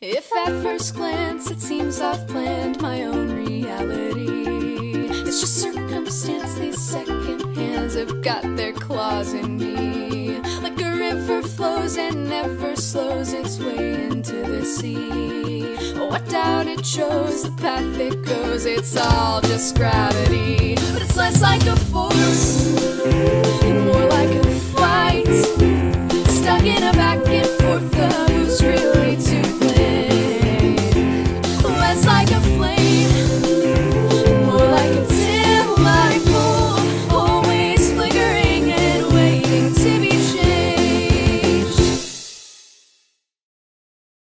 If at first glance it seems I've planned my own reality, it's just circumstance these second hands have got their claws in me. Like a river flows and never slows its way into the sea. What doubt it shows the path it goes, it's all just gravity. But it's less like a